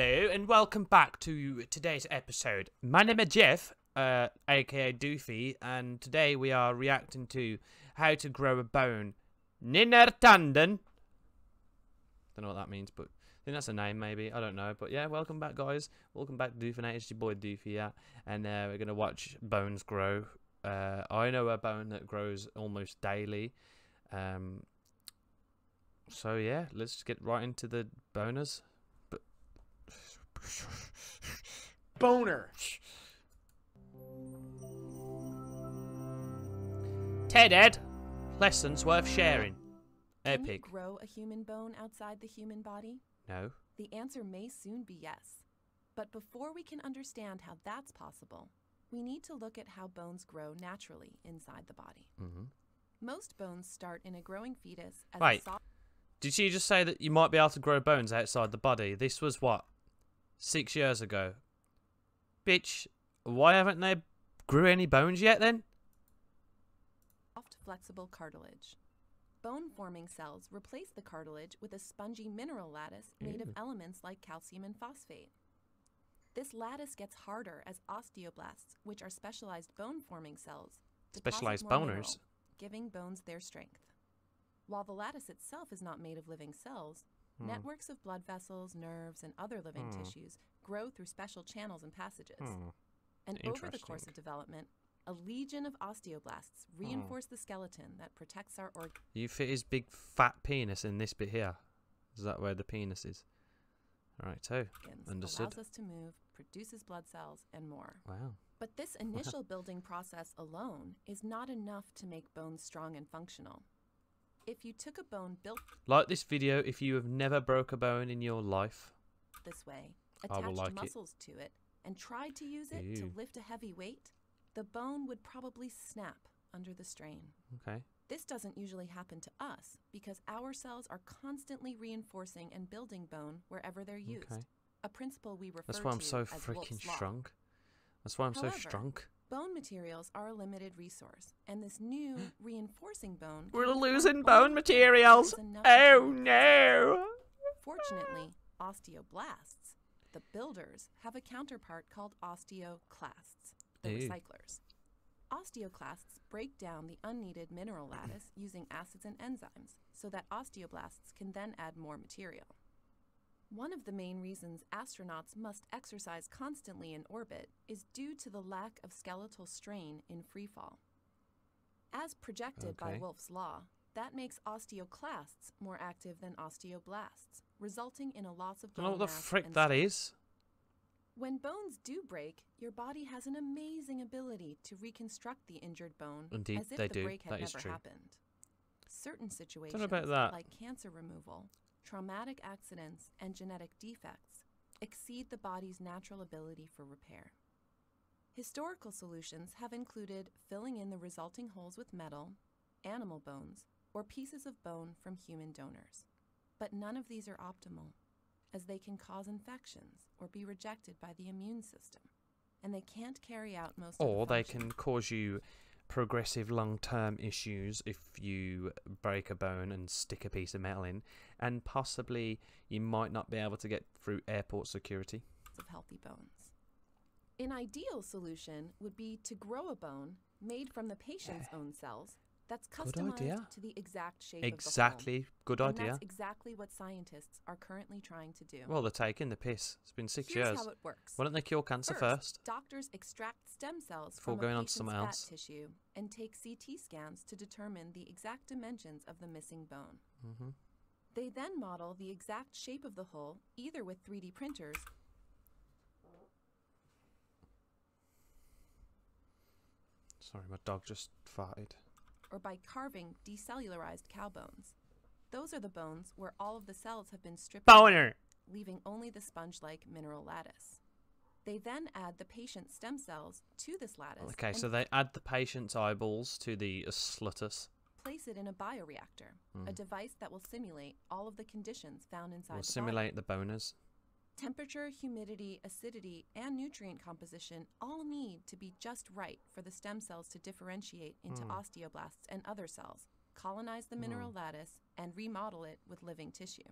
Hello and welcome back to today's episode. My name is Jeff, uh, aka Doofy, and today we are reacting to how to grow a bone. Nina Tandon. Don't know what that means, but I think that's a name maybe. I don't know. But yeah, welcome back guys. Welcome back to Doofy It's your boy Doofy, yeah. And uh, we're gonna watch bones grow. Uh, I know a bone that grows almost daily. Um, so yeah, let's get right into the boners. Boner. TED-Ed, lessons worth sharing. Can you Epic. grow a human bone outside the human body? No. The answer may soon be yes. But before we can understand how that's possible, we need to look at how bones grow naturally inside the body. hmm Most bones start in a growing fetus as Wait. Did she just say that you might be able to grow bones outside the body? This was what? Six years ago. Bitch, why haven't they grew any bones yet then? soft, flexible cartilage. Bone forming cells replace the cartilage with a spongy mineral lattice made of mm. elements like calcium and phosphate. This lattice gets harder as osteoblasts, which are specialized bone forming cells, Specialized boners. mineral, giving bones their strength. While the lattice itself is not made of living cells, Hmm. networks of blood vessels, nerves, and other living Hmm. tissues grow through special channels and passages. Hmm. And over the course of development, a legion of osteoblasts reinforce the skeleton that protects our organs. You fit his big fat penis in this bit here. Is that where the penis is? Right, too. Understood. allows us to move, produces blood cells, and more. Wow. But this initial building process alone is not enough to make bones strong and functional. If you took a bone built Like this video if you have never broke a bone in your life. this way, I will attached like it. muscles to it, and tried to use it to lift a heavy weight, the bone would probably snap under the strain. Okay. This doesn't usually happen to us because our cells are constantly reinforcing and building bone wherever they're used. Okay. A principle we refer to That's why I'm so freaking strong. That's why I'm so However, strong. Bone materials are a limited resource, and this new reinforcing bone. We're losing bone materials. if there's enough Oh no. Fortunately, osteoblasts, the builders, have a counterpart called osteoclasts, the Ew. recyclers. Osteoclasts break down the unneeded mineral lattice using acids and enzymes so that osteoblasts can then add more material. One of the main reasons astronauts must exercise constantly in orbit is due to the lack of skeletal strain in freefall. As projected by Okay. Wolff's law, that makes osteoclasts more active than osteoblasts, resulting in a loss of bone Don't know what the frick that is. When bones do break, your body has an amazing ability to reconstruct the injured bone Indeed, as if they the do. break had never true. happened. Certain situations, about that. like cancer removal, traumatic accidents, and genetic defects, exceed the body's natural ability for repair. Historical solutions have included filling in the resulting holes with metal, animal bones, or pieces of bone from human donors. But none of these are optimal, as they can cause infections or be rejected by the immune system, and they can't carry out most of Or the they can cause you progressive long term issues if you break a bone and stick a piece of metal in, and possibly you might not be able to get through airport security. of healthy bones. An ideal solution would be to grow a bone made from the patient's own cells that's customized idea. to the exact shape of the. Exactly. Good And idea. that's exactly what scientists are currently trying to do. Well, they're taking the piss. It's been six Here's years. how it works. Why don't they cure cancer first? Doctors extract stem cells Before from going a on to patient's something fat else. tissue and take CT scans to determine the exact dimensions of the missing bone. hmm They then model the exact shape of the hole either with 3D printers Sorry, my dog just farted. Or by carving decellularized cow bones. Those are the bones where all of the cells have been stripped, Boner! leaving only the sponge-like mineral lattice. They then add the patient's stem cells to this lattice Okay, so they add the patient's eyeballs to the slutus. place it in a bioreactor, a hmm. device that will simulate all of the conditions found inside Will the body. simulate the boners. Temperature, humidity, acidity, and nutrient composition all need to be just right for the stem cells to differentiate into osteoblasts and other cells, colonize the mineral lattice, and remodel it with living tissue.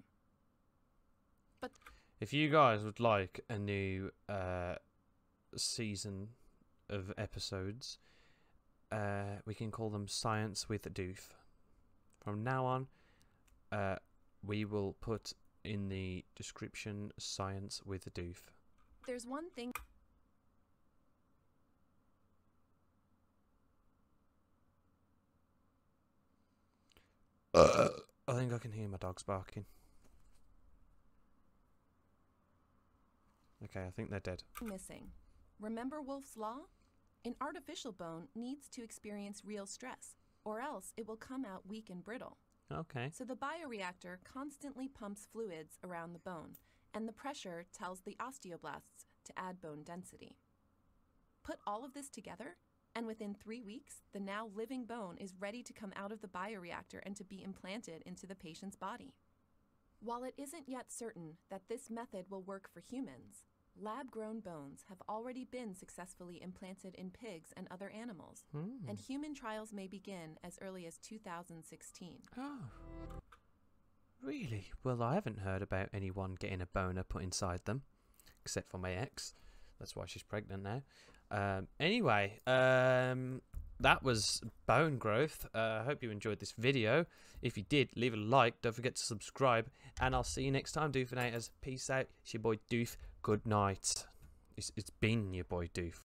But If you guys would like a new uh, season of episodes, uh, we can call them Science with Doof. From now on, uh, we will put in the description Science with a Doof. There's one thing I think I can hear my dogs barking. Okay, I think they're dead. missing. Remember Wolff's Law? An artificial bone needs to experience real stress, or else it will come out weak and brittle. Okay. So the bioreactor constantly pumps fluids around the bone, and the pressure tells the osteoblasts to add bone density. Put all of this together, and within three weeks, the now living bone is ready to come out of the bioreactor and to be implanted into the patient's body. While it isn't yet certain that this method will work for humans, lab grown bones have already been successfully implanted in pigs and other animals, Hmm. and human trials may begin as early as 2016. Oh. Really? Well, I haven't heard about anyone getting a boner put inside them, except for my ex. That's why she's pregnant now. Um, anyway, um, that was bone growth. Uh, I hope you enjoyed this video. If you did, leave a like. Don't forget to subscribe. And I'll see you next time, Doofinators. Peace out. It's your boy Doof. Good night. It's, it's been your boy Doof.